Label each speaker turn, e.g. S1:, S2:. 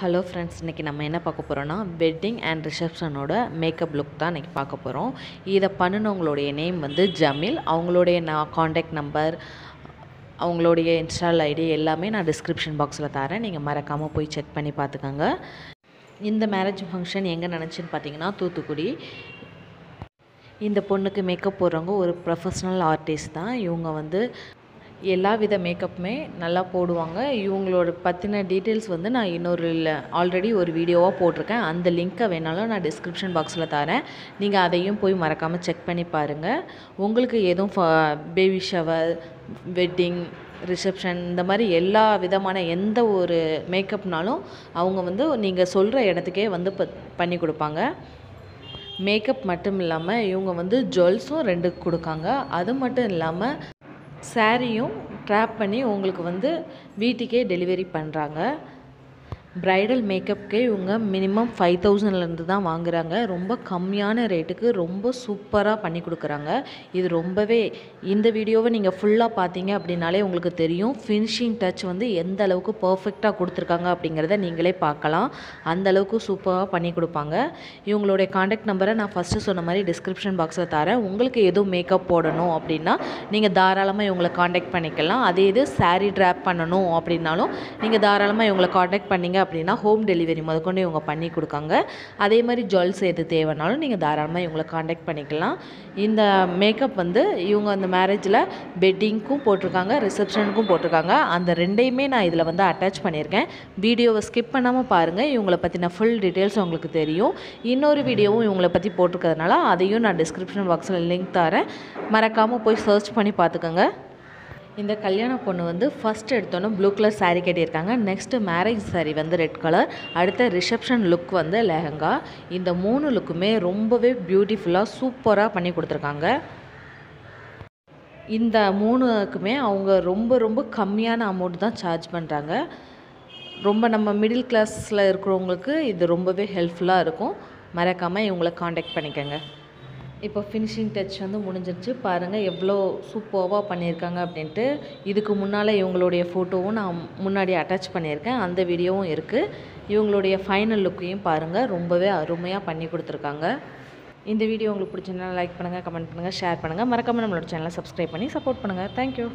S1: Hello friends இன்றைக்கி நம்ம என்ன பார்க்க போகிறோன்னா வெட்டிங் அண்ட் ரிசப்ஷனோட மேக்கப் லுக் தான் இன்றைக்கி பார்க்க போகிறோம் இதை பண்ணினவங்களுடைய நேம் வந்து ஜமீல் அவங்களுடைய நான் காண்டாக்ட் நம்பர் அவங்களுடைய இன்ஸ்டால் ஐடி எல்லாமே நான் டிஸ்கிரிப்ஷன் பாக்ஸில் தரேன். நீங்கள் மறக்காமல் போய் செக் பண்ணி பார்த்துக்கோங்க. இந்த மேரேஜ் ஃபங்க்ஷன் எங்கே நினச்சின்னு பார்த்தீங்கன்னா தூத்துக்குடி. இந்த பொண்ணுக்கு மேக்கப் போடுறவங்க ஒரு ப்ரொஃபஷ்னல் ஆர்டிஸ்ட் தான். இவங்க வந்து எல்லா வித மேக்கப்புமே நல்லா போடுவாங்க. இவங்களோட பற்றின டீட்டெயில்ஸ் வந்து நான் இன்னொரு ஆல்ரெடி ஒரு வீடியோவாக போட்டிருக்கேன். அந்த லிங்க்கை வேணாலும் நான் டிஸ்கிரிப்ஷன் பாக்ஸில் தரேன். நீங்கள் அதையும் போய் மறக்காமல் செக் பண்ணி பாருங்கள் உங்களுக்கு எதுவும் பேபி ஷவர் வெட்டிங் ரிசப்ஷன் இந்த மாதிரி எல்லா விதமான எந்த ஒரு மேக்கப்னாலும் அவங்க வந்து நீங்கள் சொல்கிற இடத்துக்கே வந்து ப பண்ணி கொடுப்பாங்க. மேக்கப் மட்டும் இல்லாமல் இவங்க வந்து ஜுவல்ஸும் ரெண்டு கொடுக்காங்க. அது மட்டும் இல்லாமல் சாரியும் ட்ராப் பண்ணி உங்களுக்கு வந்து வீட்டுக்கே டெலிவரி பண்ணுறாங்க. ப்ரைடல் மேக்கப்புக்கே இவங்க மினிமம் ஃபைவ் தௌசண்ட்லேருந்து தான் வாங்குறாங்க. ரொம்ப கம்மியான ரேட்டுக்கு ரொம்ப சூப்பராக பண்ணி கொடுக்குறாங்க. இது ரொம்பவே இந்த வீடியோவை நீங்கள் ஃபுல்லாக பார்த்தீங்க அப்படின்னாலே உங்களுக்கு தெரியும். ஃபினிஷிங் டச் வந்து எந்த அளவுக்கு பர்ஃபெக்டாக கொடுத்துருக்காங்க அப்படிங்கிறத நீங்களே பார்க்கலாம். அந்த அளவுக்கு சூப்பராக பண்ணி கொடுப்பாங்க. இவங்களுடைய காண்டாக்ட் நம்பரை நான் ஃபஸ்ட்டு சொன்ன மாதிரி டிஸ்கிரிப்ஷன் பாக்ஸில் தரேன். உங்களுக்கு எதுவும் மேக்கப் போடணும் அப்படின்னா நீங்கள் தாராளமாக இவங்களை காண்டாக்ட் பண்ணிக்கலாம். அதே இது சாரீ ட்ராப் பண்ணணும் அப்படின்னாலும் நீங்கள் தாராளமாக இவங்களை காண்டாக்ட் பண்ணிங்க அப்படின்னா ஹோம் டெலிவரி முதற்கொண்டு இவங்க பண்ணி கொடுக்காங்க. அதே மாதிரி ஜுவல்ஸ் எது தேவைனாலும் நீங்கள் தாராளமாக இவங்களை காண்டாக்ட் பண்ணிக்கலாம். இந்த மேக்கப் வந்து இவங்க அந்த மேரேஜில் வெட்டிங்க்கும் போட்டிருக்காங்க ரிசப்ஷனுக்கும் போட்டிருக்காங்க. அந்த ரெண்டையுமே நான் இதில் வந்து அட்டாச் பண்ணியிருக்கேன். வீடியோவை ஸ்கிப் பண்ணாமல் பாருங்கள் இவங்களை பற்றின ஃபுல் டீட்டெயில்ஸ் உங்களுக்கு தெரியும். இன்னொரு வீடியோவும் இவங்களை பற்றி போட்டிருக்கிறதுனால அதையும் நான் டிஸ்கிரிப்ஷன் பாக்ஸில் லிங்க் தரேன். மறக்காமல் போய் சர்ச் பண்ணி பார்த்துக்கோங்க. இந்த கல்யாண பொண்ணு வந்து ஃபஸ்ட் எடுத்தோன்னே ப்ளூ கலர் சாரீ கட்டியிருக்காங்க. நெக்ஸ்ட்டு மேரேஜ் சாரீ வந்து ரெட் கலர் அடுத்த ரிசப்ஷன் லுக் வந்து லெஹங்கா. இந்த மூணு லுக்குமே ரொம்பவே பியூட்டிஃபுல்லாக சூப்பராக பண்ணி கொடுத்துருக்காங்க. இந்த மூணுக்குமே அவங்க ரொம்ப ரொம்ப கம்மியான அமௌண்ட் தான் சார்ஜ் பண்ணுறாங்க ரொம்ப நம்ம மிடில் கிளாஸில் இருக்கிறவங்களுக்கு இது ரொம்பவே ஹெல்ப்ஃபுல்லாக இருக்கும். மறக்காமல் இவங்களை காண்டாக்ட் பண்ணிக்கோங்க. இப்போ ஃபினிஷிங் டச் வந்து முடிஞ்சிருச்சு. பாருங்கள் எவ்வளோ சூப்பர்வாக பண்ணியிருக்காங்க அப்படின்ட்டு. இதுக்கு முன்னால் இவங்களுடைய ஃபோட்டோவும் நான் முன்னாடி அட்டாச் பண்ணியிருக்கேன். அந்த வீடியோவும் இருக்குது இவங்களுடைய ஃபைனல் லுக்கையும் பாருங்கள் ரொம்பவே அருமையாக பண்ணி கொடுத்துருக்காங்க. இந்த வீடியோ உங்களுக்கு பிடிச்சிருந்தா லைக் பண்ணுங்கள் கமெண்ட் பண்ணுங்கள் ஷேர் பண்ணுங்கள் மறக்காமல் நம்மளோட சேனலை சப்ஸ்கிரைப் பண்ணி சப்போர்ட் பண்ணுங்கள் தேங்க்யூ